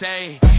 say.